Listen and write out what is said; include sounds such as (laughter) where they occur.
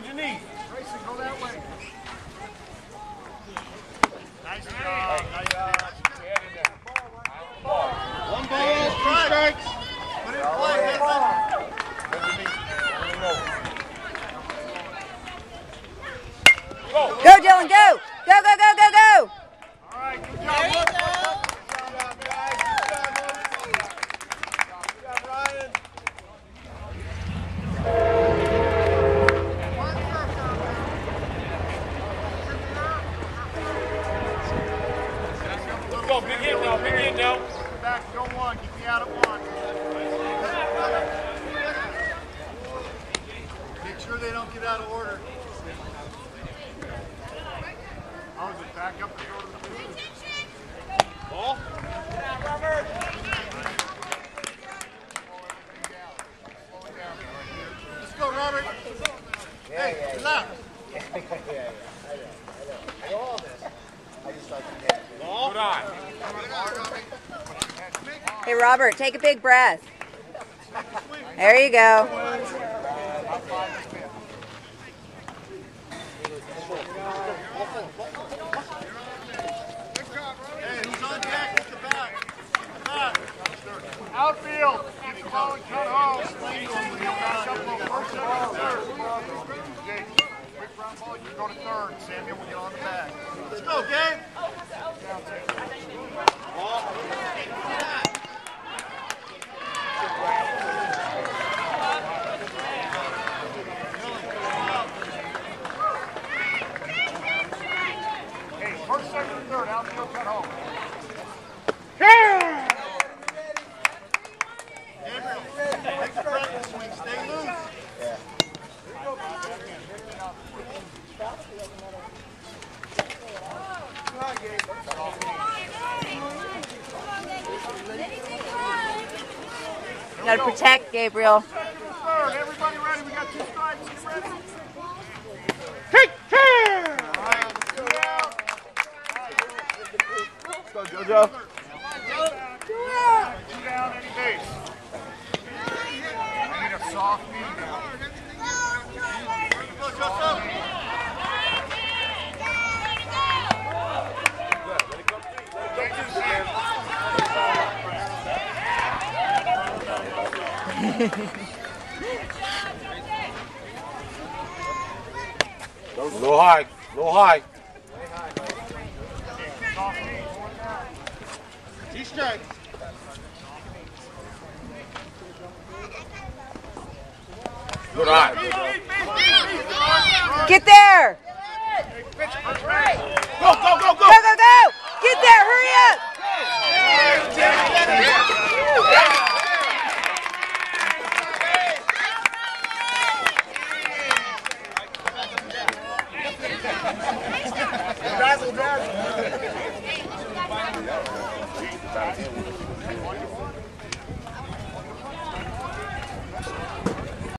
Bend your knees. Go that way. Nice job. Nice job. One ball, two strikes. Put it in play, Henry. Go, Dylan, go! Go, go, go, go, go! All right, good job. Look, Good job, guys. Good job, Good job, Ryan. Let's. Big hit now. Big hit now. Back, go one. Keep you out at one. Make sure they don't get out of order. How is it? Back up and go to the booth. Ball. Let's go, Robert. Hey, relax. Ball. Good eye. (laughs) Hey, Robert, take a big breath. There you go. Outfield. Cut home. Swing to him. He'll back up a little first, second, third. Jake, You go to third. Samuel will get on the back. Let's go, Gabe. Hey, first, second, and third. Outfield cut home. Gabriel, take the practice swing. Stay loose. Gotta protect Gabriel. Second and third. Everybody ready? We got two strikes. Take care. All right, two out. Let's go, JoJo. Low high. Low high. Soft knee. One down. Two strikes. Good eye. Get there! Go. Go, go,